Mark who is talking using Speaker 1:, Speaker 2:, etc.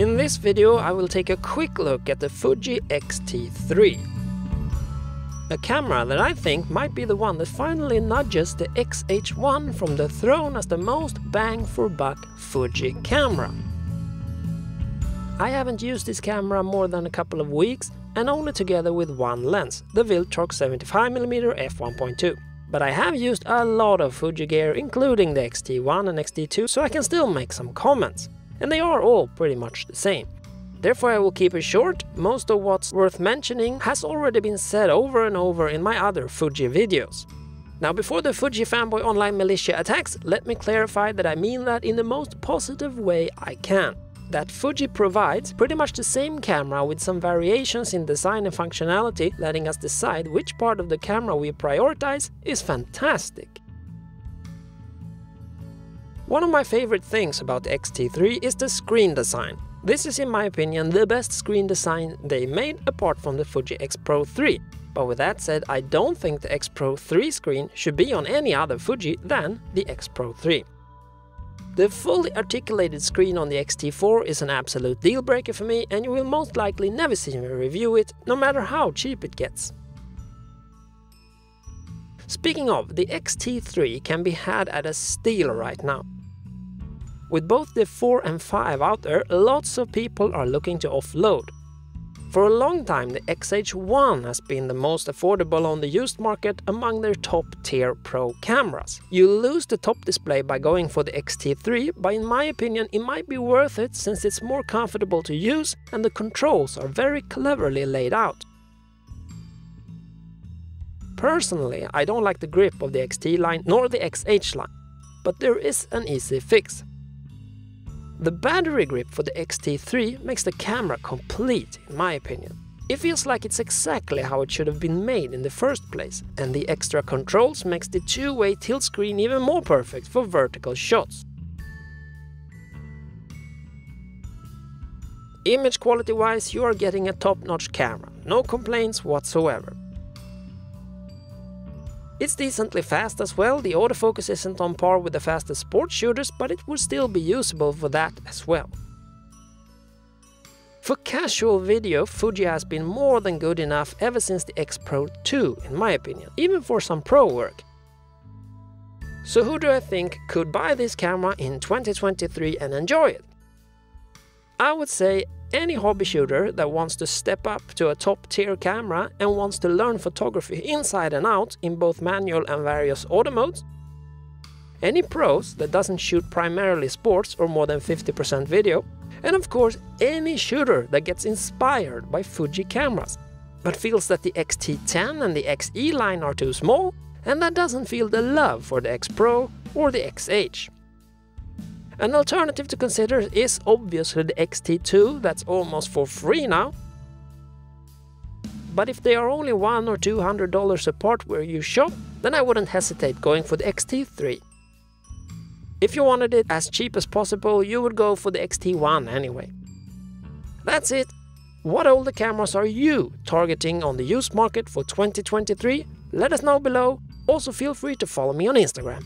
Speaker 1: In this video I will take a quick look at the Fuji X-T3. A camera that I think might be the one that finally nudges the X-H1 from the throne as the most bang for buck Fuji camera. I haven't used this camera more than a couple of weeks and only together with one lens, the Viltrox 75mm f1.2. But I have used a lot of Fuji gear including the X-T1 and X-T2 so I can still make some comments. And they are all pretty much the same. Therefore I will keep it short, most of what's worth mentioning has already been said over and over in my other Fuji videos. Now before the Fuji fanboy online militia attacks, let me clarify that I mean that in the most positive way I can that Fuji provides pretty much the same camera with some variations in design and functionality, letting us decide which part of the camera we prioritize is fantastic. One of my favorite things about the X-T3 is the screen design. This is in my opinion the best screen design they made apart from the Fuji X Pro 3. But with that said, I don't think the X Pro 3 screen should be on any other Fuji than the X Pro 3. The fully articulated screen on the X-T4 is an absolute deal breaker for me and you will most likely never see me review it, no matter how cheap it gets. Speaking of, the X-T3 can be had at a steal right now. With both the 4 and 5 out there, lots of people are looking to offload. For a long time, the XH1 has been the most affordable on the used market among their top-tier Pro cameras. You lose the top display by going for the X-T3, but in my opinion it might be worth it since it's more comfortable to use and the controls are very cleverly laid out. Personally, I don't like the grip of the XT line nor the XH line, but there is an easy fix. The battery grip for the X-T3 makes the camera complete, in my opinion. It feels like it's exactly how it should have been made in the first place, and the extra controls makes the two-way tilt screen even more perfect for vertical shots. Image quality wise, you are getting a top-notch camera, no complaints whatsoever. It's decently fast as well, the autofocus isn't on par with the fastest sports shooters, but it would still be usable for that as well. For casual video, Fuji has been more than good enough ever since the X Pro 2, in my opinion, even for some pro work. So who do I think could buy this camera in 2023 and enjoy it? I would say any hobby shooter that wants to step up to a top tier camera and wants to learn photography inside and out in both manual and various auto modes. Any pros that doesn't shoot primarily sports or more than 50% video. And of course, any shooter that gets inspired by Fuji cameras, but feels that the X-T10 and the XE line are too small, and that doesn't feel the love for the X Pro or the XH. An alternative to consider is obviously the X-T2 that's almost for free now. But if they are only one or two hundred dollars apart where you shop, then I wouldn't hesitate going for the X-T3. If you wanted it as cheap as possible, you would go for the X-T1 anyway. That's it. What older cameras are you targeting on the used market for 2023? Let us know below. Also feel free to follow me on Instagram.